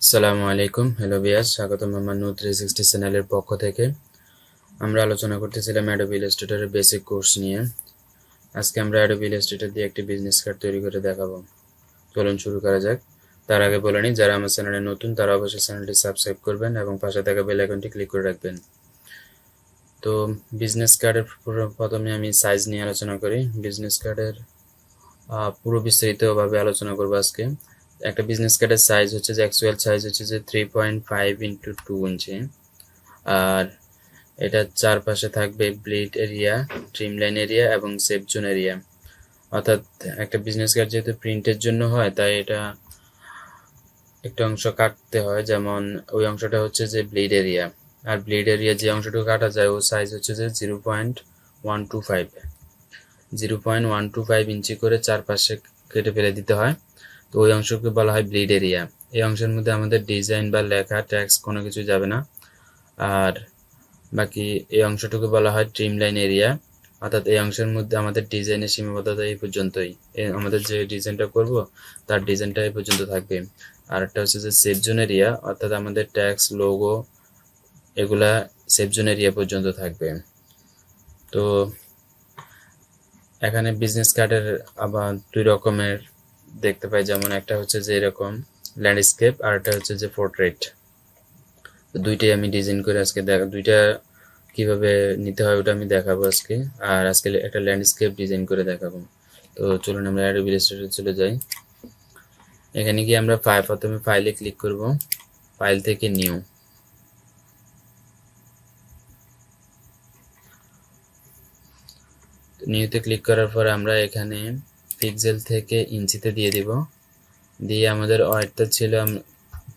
আসসালামু আলাইকুম। হ্যালো বিয়াস স্বাগতম আমার নু থ্রি সিক্সটি চ্যানেলের পক্ষ থেকে। আমরা আলোচনা করতেছিলাম অ্যাডোবি ইলাস্ট্রেটরের বেসিক কোর্স নিয়ে। আজকে আমরা অ্যাডোবি ইলাস্ট্রেটর দিয়ে একটি বিজনেস কার্ড তৈরি করে দেখাবো। চলুন শুরু করা যাক। তার আগে বলে নিই, যারা আমার চ্যানেলে নতুন, তারা অবশ্যই চ্যানেলটি সাবস্ক্রাইব করবেন এবং পাশে থাকা বেল আইকনটি ক্লিক করে রাখবেন। তো বিজনেস কার্ডের প্রথমে আমি সাইজ নিয়ে আলোচনা করি। বিজনেস কার্ডের পুরো বিস্তারিতভাবে আলোচনা করব আজকে। একটা বিজনেস কার্ডের সাইজ হচ্ছে যে অ্যাকচুয়াল সাইজ হচ্ছে যে three point five into two inch আর এটা চারপাশে থাকবে bleed area trim line area এবং সেফ জোন এরিয়া অর্থাৎ একটা বিজনেস কার্ড যেহেতু প্রিন্টের জন্য হয়, তাই এটা একটা অংশ কাটতে হয়। যেমন ওই অংশটা হচ্ছে যে ব্লিড এরিয়া আর ব্লিড এরিয়া যে অংশটুকু কাটা যায় ও সাইজ হচ্ছে যে zero point one two five zero point one two five inch করে চারপাশে কেটে ফেলে দিতে হয়। তো ওই অংশকে বলা হয় ব্লিড এরিয়া এই অংশের মধ্যে আমাদের ডিজাইন বা লেখা, ট্যাক্স কোনো কিছু যাবে না। আর বাকি এই অংশটুকু বলা হয় ট্রিম লাইন এরিয়া। অর্থাৎ এই অংশের মধ্যে আমাদের ডিজাইনের সীমাবদ্ধতা এই পর্যন্তই। আমাদের যে ডিজাইনটা করব, তার ডিজাইনটা এই পর্যন্ত থাকবে। আর একটা হচ্ছে যে সেফ জোন এরিয়া, অর্থাৎ আমাদের ট্যাক্স, লোগো এগুলা সেফ জোন এরিয়া পর্যন্ত থাকবে। তো এখানে বিজনেস কার্ডের আবার দুই রকমের দেখতে পাই, যেমন একটা হচ্ছে যে এরকম ল্যান্ডস্কেপ আর একটা হচ্ছে যে পোর্ট্রেট দুইটাই আমি ডিজাইন করে আজকে দেখা, দুইটা কীভাবে নিতে হয় ওটা আমি দেখাবো আজকে, আর আজকে একটা ল্যান্ডস্কেপ ডিজাইন করে দেখাবো। তো চলুন আমরা অ্যাডোবি ইলাস্ট্রেটর চলে যাই। এখানে গিয়ে আমরা ফাইল প্রথমে ফাইলে ক্লিক করব। ফাইল থেকে নিউ নিউতে ক্লিক করার পর আমরা এখানে পিক্সেল থেকে ইঞ্চিতে দিয়ে দিব। দিয়ে আমাদের ওয়েটটা ছিল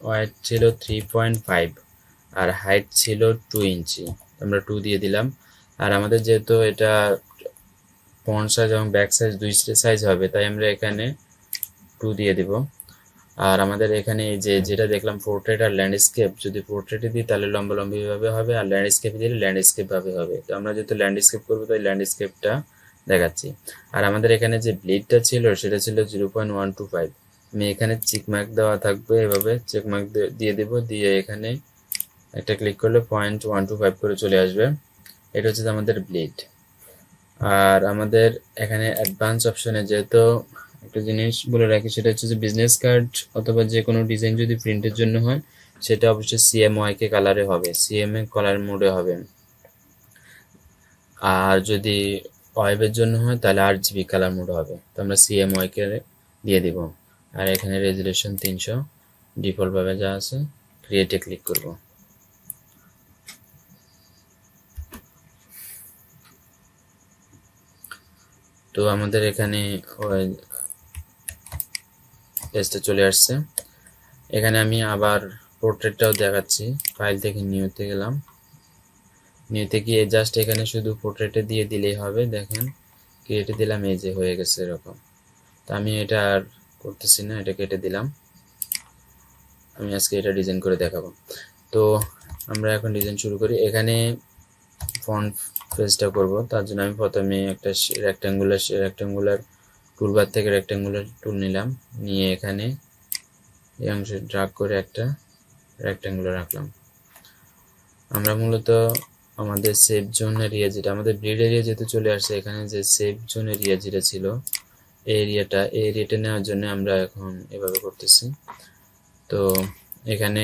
ওয়েট ছিল থ্রি পয়েন্ট ফাইভ আর হাইট ছিল টু ইঞ্চি। আমরা টু দিয়ে দিলাম। আর আমাদের যেহেতু এটা ফ্রন্ট সাইজ এবং ব্যাক সাইজ দুই সাইজ হবে, তাই আমরা এখানে টু দিয়ে দিব। আর আমাদের এখানে যে, যেটা দেখলাম পোর্ট্রেট আর ল্যান্ডস্কেপ যদি পোর্ট্রেটে দিই তাহলে লম্বা লম্বিভাবে হবে, আর ল্যান্ডস্কেপে দিলে ল্যান্ডস্কেপ ভাবে হবে। তো আমরা যেহেতু ল্যান্ডস্কেপ করব, তাই ল্যান্ডস্কেপটা দেখাচ্ছি। আর আমাদের এখানে যে ব্লিডটা ছিল, সেটা ছিল zero point one two five আমি এখানে চেকমার্ক দেওয়া থাকবে এভাবে। চেকমার্ক দিয়ে দেব, দিয়ে এখানে একটা ক্লিক করলে পয়েন্ট ওয়ান টু ফাইভ করে চলে আসবে। এটা হচ্ছে আমাদের ব্লিড আর আমাদের এখানে অ্যাডভান্স অপশনে যেহেতু একটা জিনিস বলে রাখি, সেটা হচ্ছে যে বিজনেস কার্ড অথবা যে কোনো ডিজাইন যদি প্রিন্টের জন্য হয়, সেটা অবশ্যই সিএমওয়াই কে কালারে হবে। সিএমএ কালার মোডে হবে। আর যদি ওয়েবের জন্য হয়, তাহলে আট জিবি কালার মোড হবে। তো আমরা সিএমওয়াই ওয়াইকে দিয়ে দিব। আর এখানে রেজুলেশন তিনশো। ডিফল্টভাবে যা আছে ক্রিয়েটে ক্লিক করব। তো আমাদের এখানে পেজটা চলে আসছে। এখানে আমি আবার পোর্ট্রেটটাও দেখাচ্ছি। ফাইল থেকে নিউতে গেলাম। নিউতে গিয়ে জাস্ট এখানে শুধু পোর্ট্রেটে দিয়ে দিলেই হবে, দেখেন কেটে দিলাম, এই যে হয়ে গেছে এরকম। তো আমি এটা আর করতেছি না, এটা কেটে দিলাম। আমি আজকে এটা ডিজাইন করে দেখাবো। তো আমরা এখন ডিজাইন শুরু করি। এখানে ফন্ট ফেসটা করব। তার জন্য আমি প্রথমে একটা রেক্ট্যাঙ্গুলার রেক্ট্যাঙ্গুলার টুলবার থেকে রেক্ট্যাঙ্গুলার টুল নিলাম। নিয়ে এখানে এই অংশে ড্রাগ করে একটা রেক্ট্যাঙ্গুলার রাখলাম আমরা মূলত আমাদের সেফ জোন এরিয়া যেটা, আমাদের ব্রিড এরিয়া যেহেতু চলে আসছে, এখানে যে সেফ জোন এরিয়া যেটা ছিল, এই এরিয়াটা এই এরিয়াটা নেওয়ার জন্য আমরা এখন এভাবে করতেছি। তো এখানে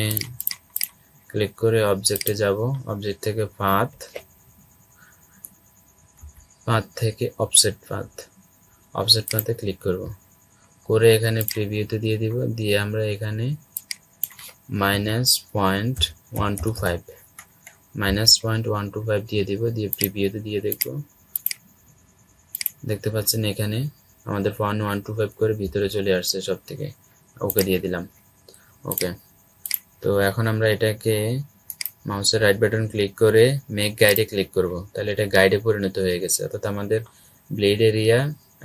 ক্লিক করে অবজেক্টে যাব অবজেক্ট থেকে পাথ পাথ থেকে অফসেট পাথ অফসেট পাথে ক্লিক করব। করে এখানে প্রিভিউতে দিয়ে দিব, দিয়ে আমরা এখানে minus point one two five minus point one two five দিয়ে দিব, দিয়ে প্রিভিউতে দিয়ে দেখব। দেখতে পাচ্ছেন এখানে আমাদের পয়েন্ট ওয়ান টু ফাইভ করে ভিতরে চলে আসছে সব থেকে ওকে দিয়ে দিলাম। ওকে। তো এখন আমরা এটাকে মাউসের রাইট বাটন ক্লিক করে মেক গাইডে ক্লিক করব। তাহলে এটা গাইডে পরিণত হয়ে গেছে। অর্থাৎ আমাদের ব্লেড এরিয়া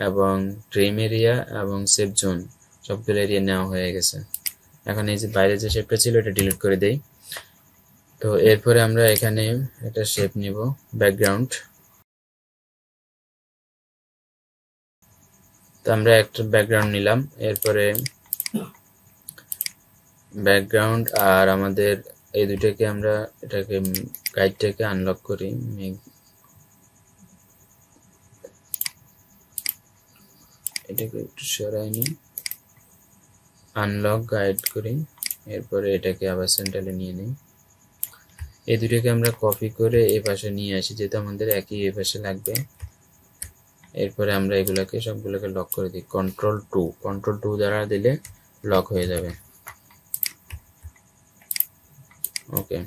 এবং ট্রিম এরিয়া এবং সেফ জোন সবগুলো এরিয়া নেওয়া হয়ে গেছে। এখন এই যে বাইরে যে শেপটা ছিল, এটা ডিলিট করে দেই। তো এরপরে আমরা এখানে একটা শেপ নিব ব্যাকগ্রাউন্ড তো আমরা একটা ব্যাকগ্রাউন্ড নিলাম, এরপরে ব্যাকগ্রাউন্ড আর আমাদের এই দুটাকে আমরা এটাকে গাইডটাকে আনলক করি এটাকে একটু সরাই নিই। আনলক গাইড করি, এরপরে এটাকে আবার সেন্টারে নিয়ে নিই। এই দুটোকে আমরা কপি করে এ পাশে নিয়ে আসি, যেহেতু আমাদের একই এ পাশে লাগবে। এরপরে আমরা এগুলোকে সবগুলোকে লক করে দিই। কন্ট্রোল টু কন্ট্রোল টু দ্বারা দিলে লক হয়ে যাবে। ওকে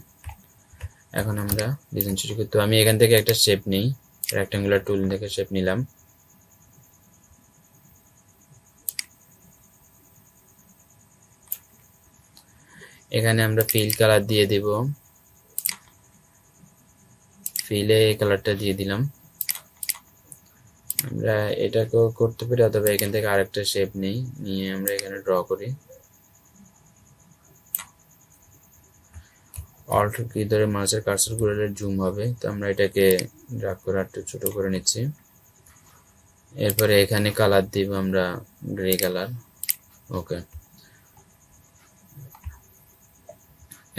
এখন আমরা ডিজাইন শুরু করি। তো আমি এখান থেকে একটা শেপ নিই। রেক্টাঙ্গুলার টুল থেকে শেপ নিলাম। এখানে আমরা ফিল কালার দিয়ে দেব। ফিলে এই কালারটা দিয়ে দিলাম। আমরা এটাকেও করতে পারি, অথবা এখান থেকে আরেকটা শেপ নেই, নিয়ে আমরা এখানে ড্র করি। অল্ট কি ধরে মাছের কার্সার ঘুরালে জুম হবে, তো আমরা এটাকে ড্রাগ করে একটু ছোট করে নিচ্ছি। এরপরে এখানে কালার দিব আমরা গ্রে কালার ওকে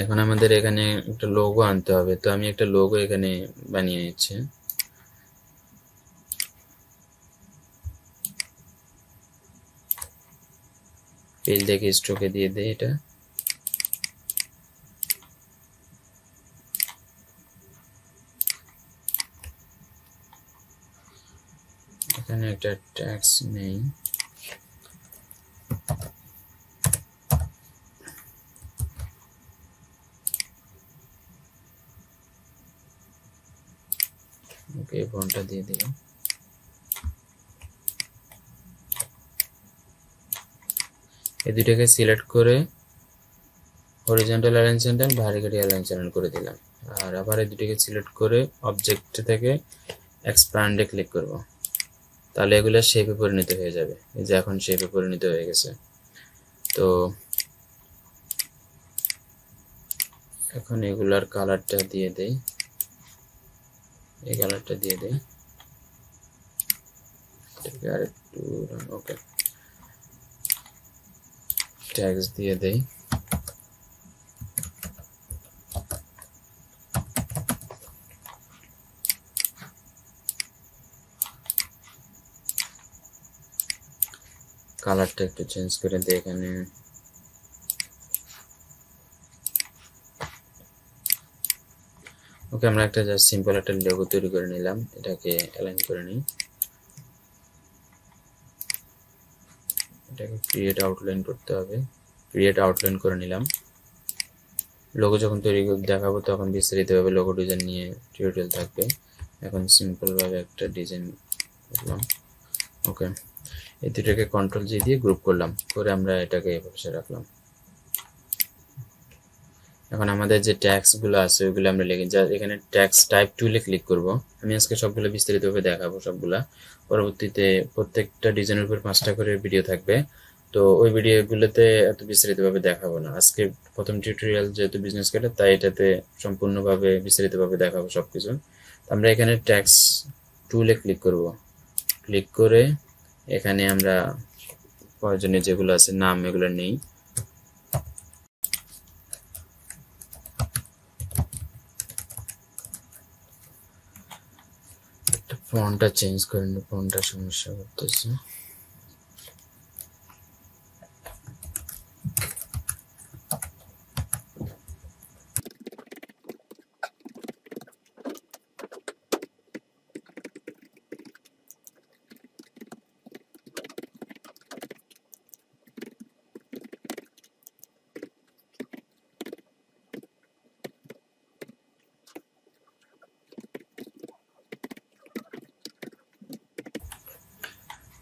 এখন আমাদের এখানে একটা লোগো আনতে হবে। তো আমি একটা লোগো এখানে বানিয়ে নিচ্ছি। ফিল থেকে স্ট্রোকে দিয়ে দেয় এটা। এখানে একটা ট্যাক্স নেই। ওকে ফোনটা দিয়ে দিলাম। এই দুটাকে সিলেক্ট করে horizontal align center vertically align করে দিলাম। আর আবার এই দুটিকে সিলেক্ট করে অবজেক্ট থেকে এক্সপ্যান্ডে ক্লিক করব। তাহলে এগুলো শেপে পরিণত হয়ে যাবে। এই যে এখন শেপে পরিণত হয়ে গেছে। তো এখন এগুলার কালারটা দিয়ে দেই। এই কালারটা দিয়ে দেই। একটু ওকে দিয়ে দেই। কালারটা একটু চেঞ্জ করে দিই এখানে। ওকে, আমরা একটা জাস্ট সিম্পল একটা লোগো তৈরি করে নিলাম। এটাকে অ্যালাইন করে নিই। এটাকে ক্রিয়েট আউটলাইন করতে হবে। ক্রিয়েট আউটলাইন করে নিলাম। লোগো যখন তৈরি দেখাবো তখন বিস্তারিতভাবে লোগো ডিজাইন নিয়ে টিউটোরিয়াল থাকবে। এখন সিম্পলভাবে একটা ডিজাইন করলাম। ওকে এই দুটোকে কন্ট্রোল জি দিয়ে গ্রুপ করলাম। করে আমরা এটাকে এভাবে রাখলাম। এখন আমাদের যে ট্যাক্সগুলো আছে, ওইগুলো আমরা লিখে যা, এখানে ট্যাক্স টাইপ টুলে ক্লিক করব। আমি আজকে সবগুলো বিস্তারিতভাবে দেখাবো সবগুলা। পরবর্তীতে প্রত্যেকটা ডিজাইনের উপর পাঁচটা করে ভিডিও থাকবে। তো ওই ভিডিওগুলোতে এত বিস্তারিতভাবে দেখাবো না। আজকে প্রথম টিউটোরিয়াল যেহেতু বিজনেস কার্ডে তাই এটাতে সম্পূর্ণভাবে বিস্তারিতভাবে দেখাবো সবকিছু। আমরা এখানে ট্যাক্স টুলে ক্লিক করব। ক্লিক করে এখানে আমরা প্রয়োজনীয় যেগুলো আছে, নাম এগুলো নেই। ফোনটা চেঞ্জ করে নি ফোনটা সমস্যা করতেছে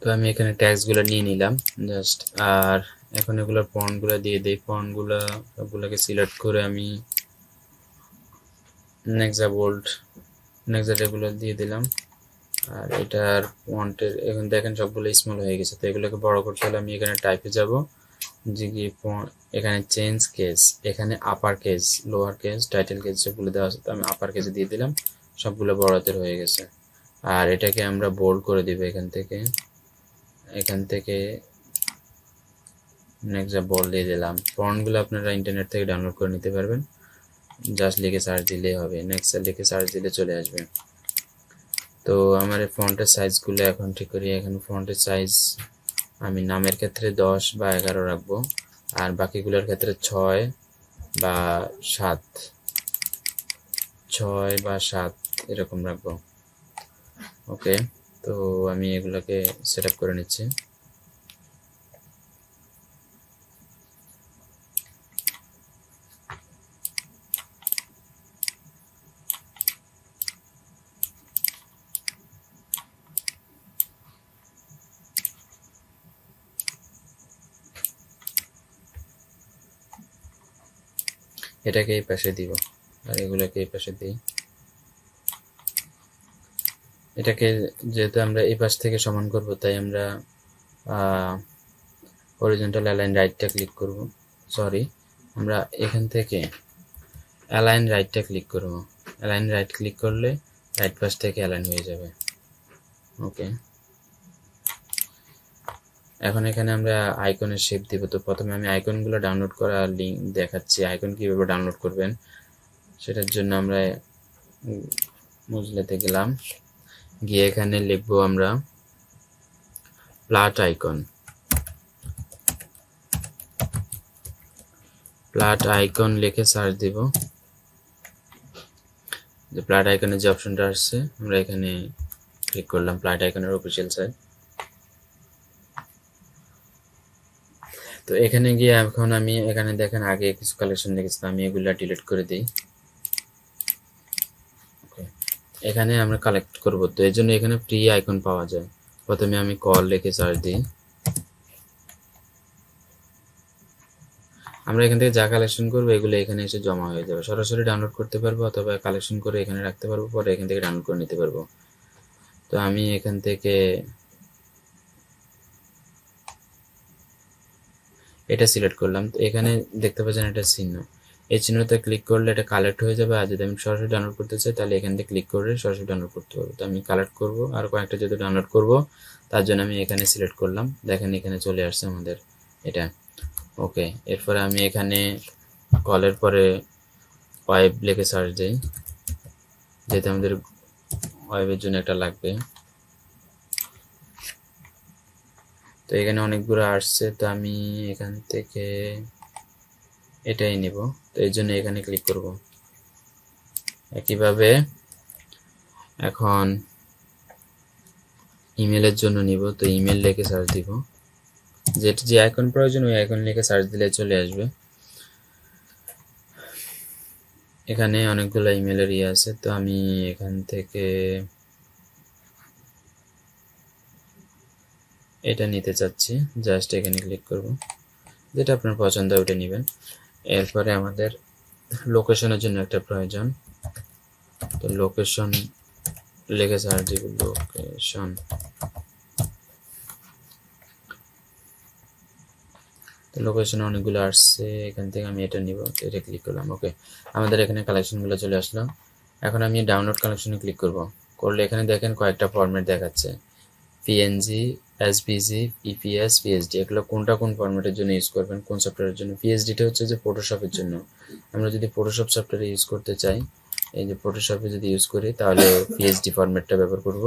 তো আমি এখানে ট্যাক্সগুলো নিয়ে নিলাম। জাস্ট আর এখন এগুলোর ফন্টগুলো দিয়ে দিই। ফন্টগুলো সবগুলোকে সিলেক্ট করে আমি নেক্সা বোল্ড নেক্সা এগুলো দিয়ে দিলাম। আর এটার ফন্টের এখন দেখেন সবগুলো স্মল হয়ে গেছে। তো এগুলোকে বড় করতে হলে আমি এখানে টাইপে যাব। যে কি এখানে চেঞ্জ কেস এখানে upper case lower case title case যেগুলো দেওয়া আছে, তো আমি আপার কেসে দিয়ে দিলাম। সবগুলো বড়তের হয়ে গেছে। আর এটাকে আমরা বোল্ড করে দিব এখান থেকে। এখান থেকে নেক্সট বল দিয়ে দিলাম। ফন্টগুলো আপনারা ইন্টারনেট থেকে ডাউনলোড করে নিতে পারবেন। জাস্ট লিখে সার্চ দিলেই হবে। নেক্সট লিখে সার্চ দিলে চলে আসবে। তো আমার এই ফন্টের সাইজগুলো এখন ঠিক করি। এখন ফন্টের সাইজ আমি নামের ক্ষেত্রে দশ বা এগারো রাখব। আর বাকিগুলোর ক্ষেত্রে ছয় বা সাত। ছয় বা সাত এরকম রাখব। ওকে তো আমি এগুলোকে সেট করে নিচ্ছি। এটাকে এই পাশে দিব, আর এগুলোকে এই পাশে দিই। এটাকে যেহেতু আমরা এই পাশ থেকে সমান করব, তাই আমরা হরিজন্টাল অ্যালাইন রাইটটা ক্লিক করব। সরি আমরা এখান থেকে অ্যালাইন রাইটটা ক্লিক করব। অ্যালাইন রাইট ক্লিক করলে রাইট পাশ থেকে অ্যালাইন হয়ে যাবে। ওকে এখন এখানে আমরা আইকনের শেপ দিব। তো প্রথমে আমি আইকনগুলো ডাউনলোড করা লিঙ্ক দেখাচ্ছি। আইকন কীভাবে ডাউনলোড করবেন? সেটার জন্য আমরা মুজলেতে গেলাম। গিয়ে এখানে লিখব আমরা প্লাট আইকন। প্লাট আইকন লিখে সার্চ দিব। যে প্লাট আইকনের যে অপশনটা আসছে, আমরা এখানে ক্লিক করলাম প্লাট আইকনের অফিসিয়াল সাইট। তো এখানে গিয়ে এখন আমি, এখানে দেখেন আগে কিছু কালেকশন দেখেছিলাম, আমি এগুলা ডিলিট করে দিই। এখানে আমরা কালেক্ট করব। তো এই জন্য এখানে ফ্রি আইকন পাওয়া যায়। প্রথমে আমি কল লিখে চার্জ দিই। আমরা এখান থেকে যা কালেকশন করব, এগুলো এখানে এসে জমা হয়ে যাবে। সরাসরি ডাউনলোড করতে পারব অথবা কালেকশন করে এখানে রাখতে পারব, পরে এখান থেকে ডাউনলোড করে নিতে পারব। তো আমি এখান থেকে এটা সিলেক্ট করলাম। তো এখানে দেখতে পাচ্ছেন এটা চিহ্ন। এই চিহ্নতে ক্লিক করলে এটা কালেক্ট হয়ে যাবে। আর যদি আমি সরাসরি ডাউনলোড করতে চাই, তাহলে এখান থেকে ক্লিক করে সরাসরি ডাউনলোড করতে পারব তো আমি কালেক্ট করব। আর কয়েকটা যেহেতু ডাউনলোড করব, তার জন্য আমি এখানে সিলেক্ট করলাম। দেখেন এখানে চলে আসছে আমাদের এটা। ওকে এরপরে আমি এখানে কলের পরে ওয়েব লিখে সার্চ দিই। যেহেতু আমাদের ওয়েবের জন্য একটা লাগবে। তো এখানে অনেকগুলো আসছে। তো আমি এখান থেকে এটাই নিব। তো এই জন্য এখানে ক্লিক করব। একইভাবে এখন ইমেলের জন্য নিব, তো ইমেল লিখে সার্চ দিব। যেটা যে আইকন প্রয়োজন, ওই আইকন লিখে সার্চ দিলে চলে আসবে। এখানে অনেকগুলো ইমেলের ইয়ে আছে, তো আমি এখান থেকে এটা নিতে চাচ্ছি। জাস্ট এখানে ক্লিক করব। যেটা আপনার পছন্দ, ওটা নেবেন। এরপরে আমাদের লোকেশনের জন্য একটা প্রয়োজন। তো লোকেশন লিখে সার্চ দিব লোকেশন তো লোকেশনে অনেকগুলো আসছে, এখান থেকে আমি এটা নিব, এটা ক্লিক করলাম ওকে আমাদের এখানে কালেকশনগুলো চলে আসলো। এখন আমি ডাউনলোড কালেকশনে ক্লিক করব। করলে এখানে দেখেন কয়েকটা ফরম্যাট দেখাচ্ছে। পিএনজি এসবিজি ইপিএস পিএইচডি এগুলো কোনটা কোন ফরম্যাটের জন্য ইউজ করবেন, কোন সফটওয়্যারের জন্য? পিএইচডিটা হচ্ছে যে ফটোশপের জন্য। আমরা যদি ফটোশপ সফটওয়্যার ইউজ করতে চাই, এই যে ফটোশপে যদি ইউজ করি, তাহলে পিএইচডি ফরম্যাটটা ব্যবহার করব।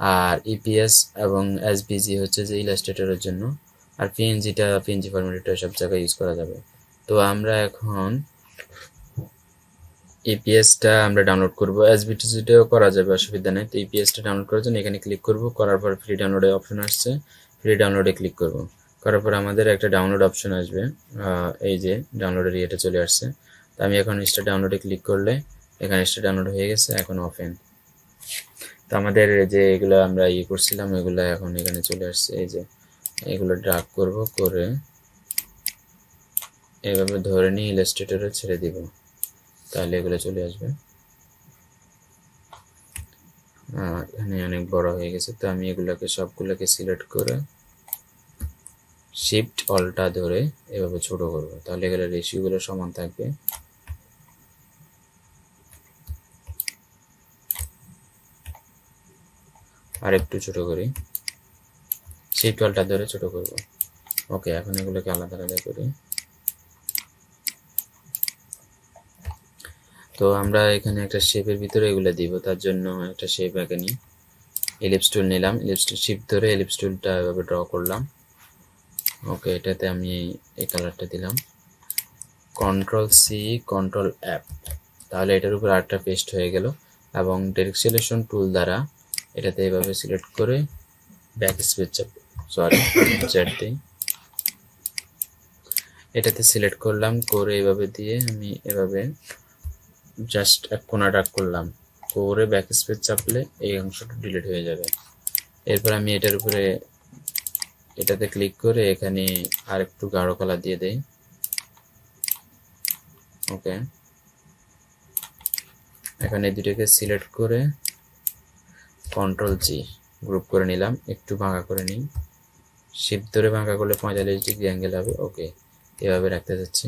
আর ইপিএস এবং এসবিজি হচ্ছে যে ইলাস্ট্রেটরের জন্য। আর পিএনজিটা পিএনজি ফরম্যাটটা সব জায়গায় ইউজ করা যাবে। তো আমরা এখন ইপিএসটা আমরা ডাউনলোড করব। এসবিটিজিটাও করা যাবে, অসুবিধা নেই। তো ইপিএসটা ডাউনলোড করার জন্য এখানে ক্লিক করব। করার পর ফ্রি ডাউনলোডে অপশন আসছে। ফ্রি ডাউনলোডে ক্লিক করব। করার পর আমাদের একটা ডাউনলোড অপশন আসবে। এই যে ডাউনলোডের ইয়েটা চলে আসছে। তো আমি এখন স্টার ডাউনলোডে ক্লিক করলে এখানে স্টার ডাউনলোড হয়ে গেছে, এখন ওপেন তো আমাদের যে এগুলো আমরা ইয়ে করছিলাম, এগুলো এখন এখানে চলে আসছে। এই যে এগুলো ড্রাগ করব, করে এভাবে ধরে নিয়ে ইলাস্ট্রেটরে ছেড়ে দিব। তাহলে এগুলো চলে আসবে। এখানে অনেক বড় হয়ে গেছে, তো আমি এগুলোকে সবগুলোকে সিলেক্ট করে শিফট অলটা ধরে এভাবে ছোট করব। তাহলে এগুলো রেশিওগুলো সমান থাকবে। আর একটু ছোট করি। শিফট অলটা ধরে ছোট করব। ওকে এখন এগুলোকে আলাদা আলাদা করি। তো আমরা এখানে একটা শেপের ভিতরে এগুলো দিব, তার জন্য একটা শেপ এঁকে নিই। এলিপস টুল নিলাম এলিপস টুল শিপ ধরে এলিপস টুলটা এভাবে ড্র করলাম। ওকে এটাতে আমি এই কালারটা দিলাম। কন্ট্রোল সি কন্ট্রোল অ্যাপ তাহলে এটার উপর আরেকটা পেস্ট হয়ে গেল এবং ডিরেক্ট সিলেকশন টুল দ্বারা এটাতে এভাবে সিলেক্ট করে ব্যাক স্পেস চাপ সরি চ্যাট দিই। এটাতে সিলেক্ট করলাম, করে এভাবে দিয়ে আমি এভাবে জাস্ট এক কোনা ডাক করলাম। করে ব্যাক স্পেস চাপলে এই অংশটা ডিলিট হয়ে যাবে। এরপর আমি এটার উপরে এটাতে ক্লিক করে এখানে আর একটু গাঢ় কালার দিয়ে দেই। ওকে এখন দুটোকে সিলেক্ট করে কন্ট্রোল জি গ্রুপ করে নিলাম। একটু ভাঙা করে নিই। শিপ ধরে ভাঙা করলে পঁয়তাল্লিশ ডিগ্রি অ্যাঙ্গেল হবে। ওকে এভাবে রাখতে যাচ্ছি।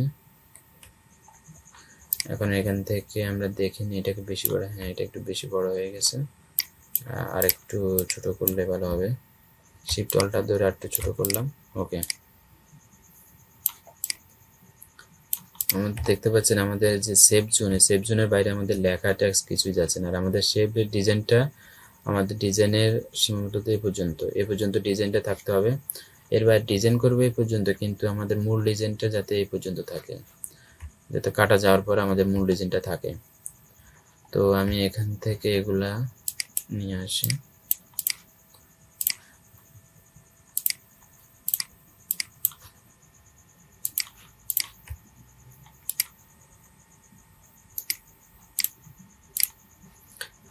এখন এখান থেকে আমরা দেখে নিই এটাকে বেশি বড় হ্যাঁ এটা একটু বেশি বড় হয়ে গেছে। আর একটু ছোট করলে ভালো হবে। শিফট অলটা ধরে আর একটু ছোট করলাম। ওকে। আমাদের দেখতে পাচ্ছেন আমাদের যে সেভ জোনে সেভ জোনের বাইরে আমাদের লেখা ট্যাক্স কিছুই যাচ্ছে না। আর আমাদের শেপের ডিজাইনটা আমাদের ডিজাইনের সীমাবদ্ধতা এই পর্যন্ত। এ পর্যন্ত ডিজাইনটা থাকতে হবে। এর বাইরে ডিজাইন করব এই পর্যন্ত, কিন্তু আমাদের মূল ডিজাইনটা যাতে এই পর্যন্ত থাকে। যাতে কাটা যাওয়ার পর আমাদের মূল ডিজাইনটা থাকে। তো আমি এখান থেকে এগুলা নিয়ে আসি।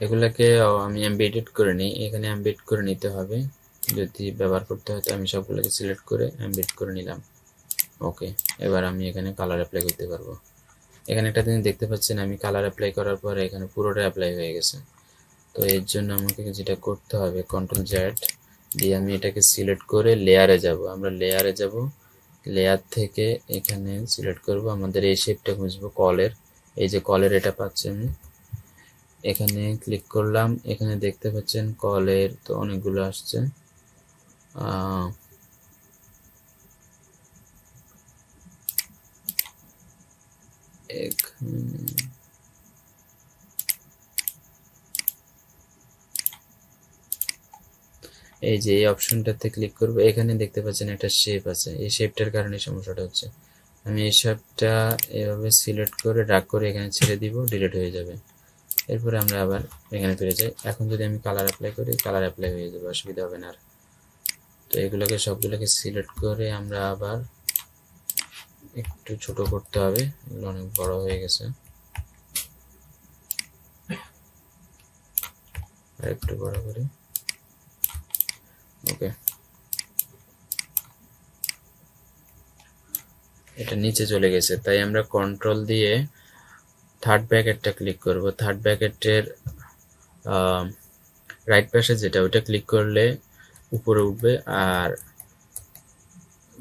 এগুলাকে আমি এমবেডেড করে নিই। এখানে এমবেড করে নিতে হবে। যদি ব্যবহার করতে হয় তো আমি সবগুলোকে সিলেক্ট করে এমবেড করে নিলাম। ওকে এবার আমি এখানে কালার অ্যাপ্লাই করতে পারব। এখানে একটা জিনিস দেখতে পাচ্ছেন, আমি কালার অ্যাপ্লাই করার পর এখানে পুরোটা অ্যাপ্লাই হয়ে গেছে। তো এর জন্য আমাকে যেটা করতে হবে কন্ট্রোল জ্যাট দিয়ে আমি এটাকে সিলেক্ট করে লেয়ারে যাব। আমরা লেয়ারে যাব লেয়ার থেকে এখানে সিলেক্ট করব, আমাদের এই শেপটা খুঁজবো কলের। এই যে কলের এটা পাচ্ছি আমি। এখানে ক্লিক করলাম, এখানে দেখতে পাচ্ছেন কলের তো অনেকগুলো আসছে। এই যে এই অপশনটাতে ক্লিক করব, এখানে দেখতে পাচ্ছেন একটা শেপ আছে। এই শেপটার কারণে সমস্যাটা হচ্ছে। আমি এই শেপটা এভাবে সিলেক্ট করে ডাক করে এখানে ছেড়ে দিব ডিলিট হয়ে যাবে। এরপরে আমরা আবার এখানে ফিরে যাই। এখন যদি আমি কালার অ্যাপ্লাই করি কালার অ্যাপ্লাই হয়ে যাবে, অসুবিধা হবে না আর। তো এগুলোকে সবগুলোকে সিলেক্ট করে আমরা আবার একটু ছোট করতে হবে, এগুলো অনেক বড় হয়ে গেছে। একটু বড় করি। ওকে এটা নিচে চলে গেছে, তাই আমরা কন্ট্রোল দিয়ে থার্ড ব্যাকেটটা ক্লিক করব। থার্ড ব্যাকেটের রাইট পাশে যেটা ওটা ক্লিক করলে উপরে উঠবে, আর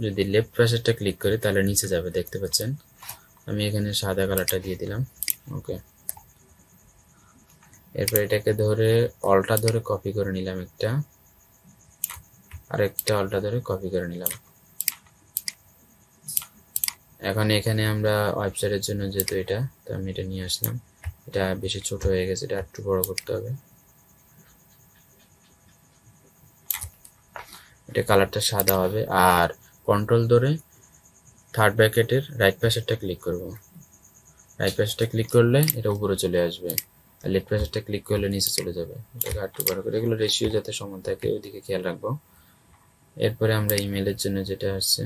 যদি লেফট পাশেরটা ক্লিক করি, তাহলে নিচে যাবে, দেখতে পাচ্ছেন? আমি এখানে সাদা কালারটা দিয়ে দিলাম ওকে এরপর এটাকে ধরে অলটা ধরে কপি করে নিলাম একটা, আর একটা অলটা ধরে কপি করে নিলাম। এখন এখানে আমরা ওয়েবসাইটের জন্য যেহেতু এটা, তো আমি এটা নিয়ে আসলাম। এটা বেশি ছোট হয়ে গেছে, এটা একটু বড় করতে হবে। এটা কালারটা সাদা হবে, আর কন্ট্রোল ধরে থার্ড ব্র্যাকেটের রাইট পাশেরটা ক্লিক করব। রাইট পাশেরটা ক্লিক করলে এটা উপরে চলে আসবে আর লেফট পাশেরটা ক্লিক করলে নিচে চলে যাবে। এটাকে একটু বড় করে, এগুলো রেশিও যাতে সমান থাকে ওইদিকে খেয়াল রাখব। এরপরে আমরা ইমেলের জন্য যেটা আসছে,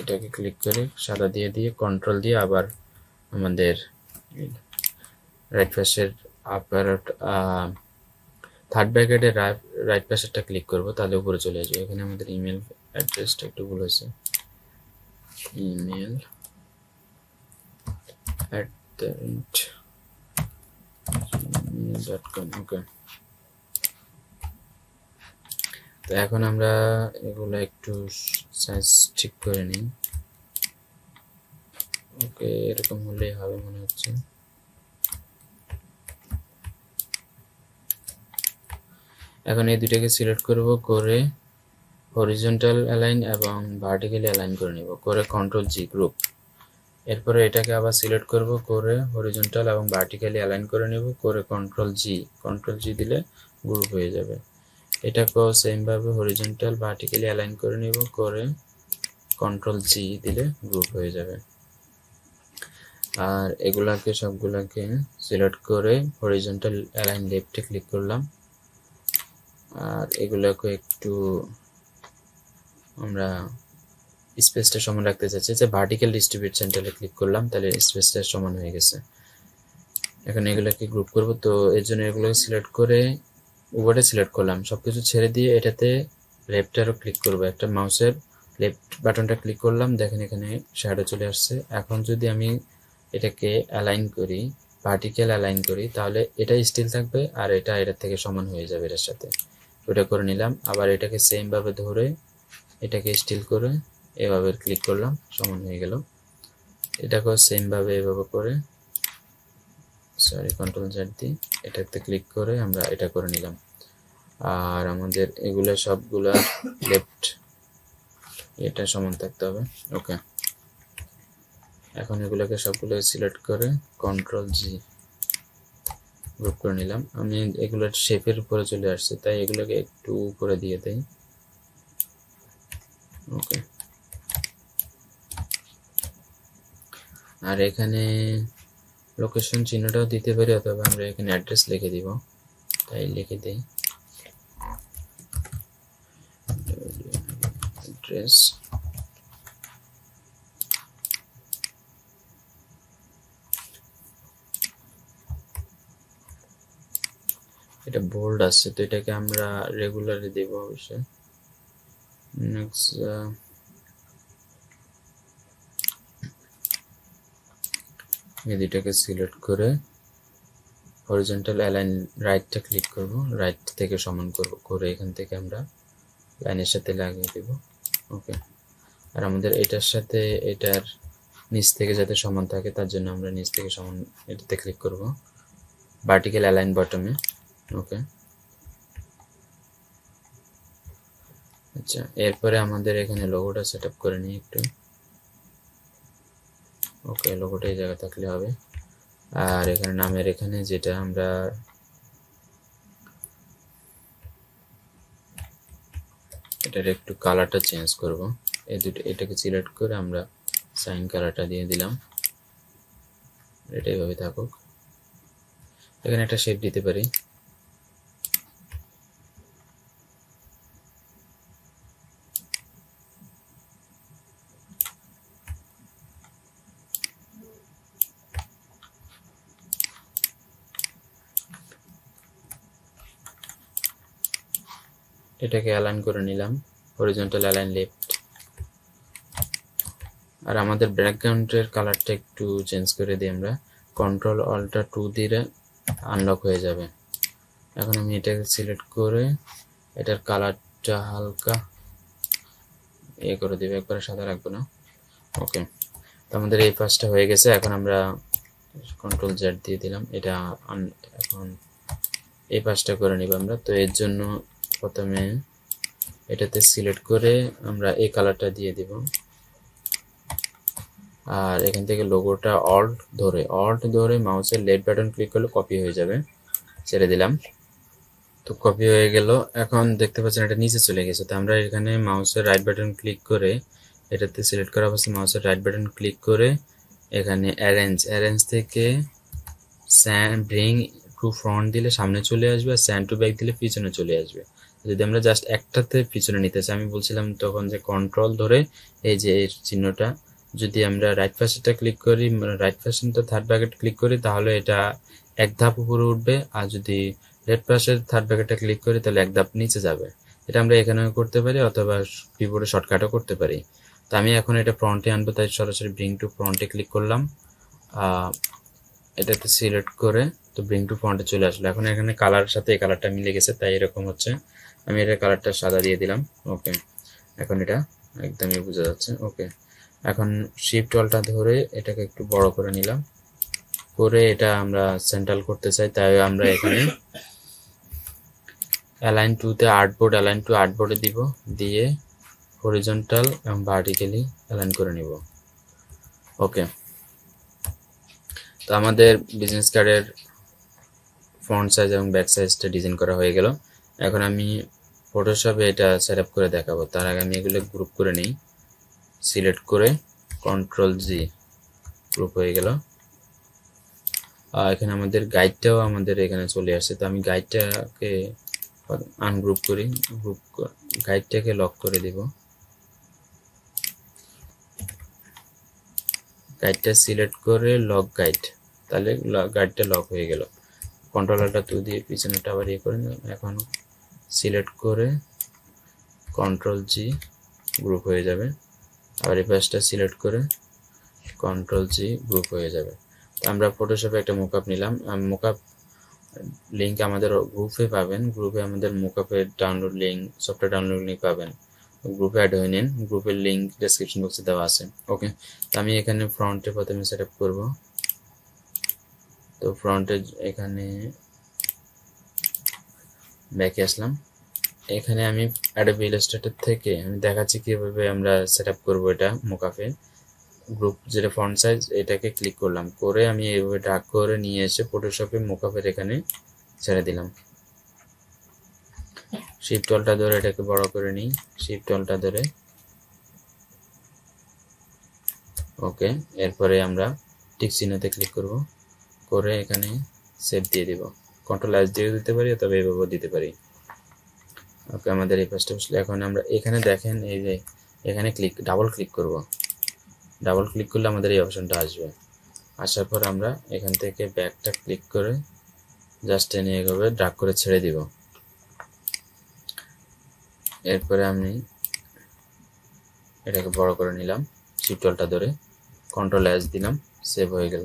এটাকে ক্লিক করে সাদা দিয়ে দিয়ে কন্ট্রোল দিয়ে আবার আমাদের রাইট পাশের আপার থার্ড ব্র্যাকেটের রাইট পাশেরটা ক্লিক করব, তাহলে উপরে চলে আসবে। এখানে আমাদের ইমেল অ্যাড্রেসটা একটু ভুল হয়েছে। Email at the rate com okay তো এখন আমরা এগুলো একটু সাইজ ঠিক করে নিই। ওকে, এরকম হলেই হবে মনে হচ্ছে। এখন এই দুটাকে সিলেক্ট করব, করে হরিজন্টাল অ্যালাইন এবং ভার্টিক্যালি অ্যালাইন করে নিব, করে কন্ট্রোল জি গ্রুপ এরপরে এটাকে আবার সিলেক্ট করব, করে হরিজন্টাল এবং ভার্টিক্যালি অ্যালাইন করে নিব, করে কন্ট্রোল জি কন্ট্রোল জি দিলে গ্রুপ হয়ে যাবে। এটাকেও সেমভাবে হরিজন্টাল ভার্টিক্যালি অ্যালাইন করে নিব, করে কন্ট্রোল জি দিলে গ্রুপ হয়ে যাবে। আর এগুলাকে সবগুলাকে সিলেক্ট করে হরিজন্টাল অ্যালাইন লেফটে ক্লিক করলাম। আর এগুলোকে একটু আমরা স্পেসটা সমান রাখতে চাচ্ছি। যে ভার্টিক্যাল সেন্টারে ক্লিক করলাম, তাহলে স্পেসটা সমান হয়ে গেছে। এখন এগুলোকে গ্রুপ করব, তো এর জন্য এগুলোকে সিলেক্ট করে উপরে সিলেক্ট করলাম। সব কিছু ছেড়ে দিয়ে এটাতে লেফট আরও ক্লিক করব। একটা মাউসের লেফট বাটনটা ক্লিক করলাম, দেখেন এখানে শ্যাডো চলে আসছে। এখন যদি আমি এটাকে অ্যালাইন করি ভার্টিক্যাল অ্যালাইন করি, তাহলে এটা স্টিল থাকবে আর এটা এটার থেকে সমান হয়ে যাবে এটার সাথে। ওটা করে নিলাম। আবার এটাকে সেমভাবে ধরে, এটাকে স্টিল করে এভাবে ক্লিক করলাম, সমান হয়ে গেল। এটাকেও সেমভাবে এভাবে করে সরি কন্ট্রোল জেড দিই এটাতে ক্লিক করে আমরা এটা করে নিলাম। আর আমাদের এগুলো সবগুলা লেফট এটা সমান থাকতে হবে। ওকে এখন এগুলোকে সবগুলো সিলেক্ট করে কন্ট্রোল জি গ্রুপ করে নিলাম। আমি এগুলোর শেপের উপরে চলে আসছে, তাই এগুলোকে একটু উপরে দিয়ে দেই। ওকে আর এখানে লোকেশন চিহ্নটাও দিতে পারি, অথবা আমরা এখানে অ্যাড্রেস লিখে দিব। তাই লিখে দেই। অ্যাড্রেস এটা বোল্ড আছে, তো এটাকে আমরা রেগুলারলি দেব অবশ্যই। নেক্সট এই সিলেক্ট করে হরিজন্টাল অ্যালাইন রাইটটা ক্লিক করব। রাইট থেকে সমান করব, করে এখান থেকে আমরা লাইনের সাথে লাগিয়ে দেব। ওকে আর আমাদের এটার সাথে এটার নিচ থেকে যাতে সমান থাকে, তার জন্য আমরা নিচ থেকে সমান এটাতে ক্লিক করব। ভার্টিক্যাল অ্যালাইন বটমে ওকে আচ্ছা এরপরে আমাদের এখানে লোগোটা সেট আপ করে নিই একটু। ওকে লোগোটা এই জায়গায় থাকলে হবে। আর এখানে নামের এখানে যেটা আমরা এটার একটু কালারটা চেঞ্জ করব। এই দুটো, এটাকে সিলেক্ট করে আমরা সাইন কালারটা দিয়ে দিলাম। এটা এইভাবে থাকুক। এখানে একটা শেপ দিতে পারি। এটাকে অ্যালাইন করে নিলাম হরিজন্টাল অ্যালাইন লেফট আর আমাদের ব্যাকগ্রাউন্ডের কালারটা একটু চেঞ্জ করে দিই আমরা। কন্ট্রোল অল্টা টু দিলে আনলক হয়ে যাবে। এখন আমি এটাকে সিলেক্ট করে এটার কালারটা হালকা ইয়ে করে দেবে, একবারে সাদা রাখব না। ওকে তো আমাদের এই পাশটা হয়ে গেছে, এখন আমরা কন্ট্রোল জেড দিয়ে দিলাম। এটা এখন এই পাশটা করে নিব আমরা। তো এর জন্য প্রথমে এটাতে সিলেক্ট করে আমরা এই কালারটা দিয়ে দিব। আর এখান থেকে লোগোটা অল্ট ধরে অল্ট ধরে মাউসের লেফট বাটন ক্লিক করলে কপি হয়ে যাবে। ছেড়ে দিলাম। তো কপি হয়ে গেল। এখন দেখতে পাচ্ছেন এটা নিচে চলে গেছে। তো আমরা এখানে মাউসের রাইট বাটন ক্লিক করে এটাতে সিলেক্ট করা অবস্থায় মাউসের রাইট বাটন ক্লিক করে এখানে অ্যারেঞ্জ অ্যারেঞ্জ থেকে স্যান্ড ব্রিং টু ফ্রন্ট দিলে সামনে চলে আসবে আর স্যান্ড টু ব্যাক দিলে পিছনে চলে আসবে। যদি আমরা জাস্ট একটাতে পিছনে নিতে চাই, আমি বলছিলাম তখন যে কন্ট্রোল ধরে এই যে এই চিহ্নটা, যদি আমরা রাইট পাশেটা ক্লিক করি রাইট পাশেটা থার্ড ব্র্যাকেট ক্লিক করি, তাহলে এটা এক ধাপ উপরে উঠবে আর যদি লেফট পাশের থার্ড ব্র্যাকেটটা ক্লিক করি, তাহলে এক ধাপ নিচে যাবে। এটা আমরা এখানেও করতে পারি অথবা কিবোর্ডে শর্টকাটও করতে পারি। তো আমি এখন এটা ফ্রন্টে আনব, তাই সরাসরি ব্রিং টু ফ্রন্টে ক্লিক করলাম। এটাতে সিলেক্ট করে তো ব্রিং টু ফ্রন্টে চলে আসলো। এখন এখানে কালার সাথে এই কালারটা মিলে গেছে, তাই এরকম হচ্ছে। আমি এটা কালারটা সাদা দিয়ে দিলাম। ওকে এখন এটা একদমই বোঝা যাচ্ছে। ওকে এখন শিফট অলটা ধরে এটাকে একটু বড় করে নিলাম। করে এটা আমরা সেন্ট্রাল করতে চাই, তাই আমরা এখানে অ্যালাইন টুতে আর্টবোর্ড অ্যালাইন টু আর্টবোর্ডে দিব। দিয়ে হরিজন্টাল এবং ভার্টিক্যালি অ্যালাইন করে নিব। ওকে তো আমাদের বিজনেস কার্ডের ফ্রন্ট সাইজ এবং ব্যাক সাইজটা ডিজাইন করা হয়ে গেল। এখন আমি ফটোশপে এটা সেট আপ করে দেখাবো। তার আগে আমি এগুলো গ্রুপ করে নিই। সিলেক্ট করে কন্ট্রোল জি গ্রুপ হয়ে গেল। এখানে আমাদের গাইডটাও আমাদের এখানে চলে আসছে। তো আমি গাইডটাকে আনগ্রুপ করি। গ্রুপ গাইডটাকে লক করে দিব। গাইডটা সিলেক্ট করে লক গাইড তাহলে গাইডটা লক হয়ে গেল। কন্ট্রোলারটা তু দিয়ে পিছনেটা আবার ইয়ে করে এখন সিলেক্ট করে কন্ট্রোল জি গ্রুপ হয়ে যাবে। আবার এই পাশটা সিলেক্ট করে কন্ট্রোল জি গ্রুপ হয়ে যাবে। তো আমরা ফটোশপে একটা মোকআপ নিলাম। মোকআপ লিঙ্ক আমাদের গ্রুপে পাবেন। গ্রুপে আমাদের মোকআপের download link software download link পাবেন। গ্রুপে অ্যাড হয়ে নিন। গ্রুপের লিঙ্ক ডেসক্রিপশন বক্সে দেওয়া আছে। ওকে তো আমি এখানে ফ্রন্টে প্রথমে সেট আপ করব। তো ফ্রন্টে এখানে ব্যাকে আসলাম। এখানে আমি অ্যাডোবি ইলাস্ট্রেটর থেকে আমি দেখাচ্ছি কীভাবে আমরা সেট আপ করব এটা মোকাফে গ্রুপ যেটা ফ্রন্ট সাইজ এটাকে ক্লিক করলাম। করে আমি এইভাবে ডাক করে নিয়ে এসে ফটোশপে মোকাফের এখানে ছেড়ে দিলাম। শিপ টলটা ধরে এটাকে বড় করে নিই। শিপ টলটা ধরে। ওকে এরপরে আমরা টিক চিহ্নতে ক্লিক করব। করে এখানে সেভ দিয়ে দিব। কন্ট্রোল এস দিয়েও দিতে পারি তবে এইভাবেও দিতে পারি। ওকে, আমাদের এই পাশটা বসলে এখন আমরা এখানে দেখেন এই যে এখানে ক্লিক ডাবল ক্লিক করব। ডাবল ক্লিক করলে আমাদের এই অপশনটা আসবে। আসার পর আমরা এখান থেকে ব্যাকটা ক্লিক করে জাস্ট টেনে এগোবে ড্রাগ করে ছেড়ে দিব। এরপরে আমি এটাকে বড় করে নিলাম শিপটলটা ধরে। কন্ট্রোল এস দিলাম সেভ হয়ে গেল।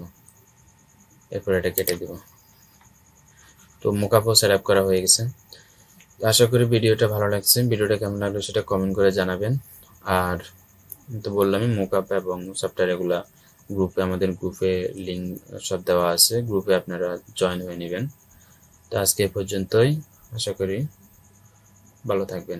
এরপর এটা কেটে দিব। তো মোকাপও সেট করা হয়ে গেছে। আশা করি ভিডিওটা ভালো লাগছে। ভিডিওটা কেমন লাগল সেটা কমেন্ট করে জানাবেন। আর তো বললামই মোকআপ এবং সফটওয়্যার এগুলা গ্রুপে আমাদের গ্রুপে লিঙ্ক সব দেওয়া আছে। গ্রুপে আপনারা জয়েন হয়ে নেবেন। তো আজকে পর্যন্তই। আশা করি ভালো থাকবেন।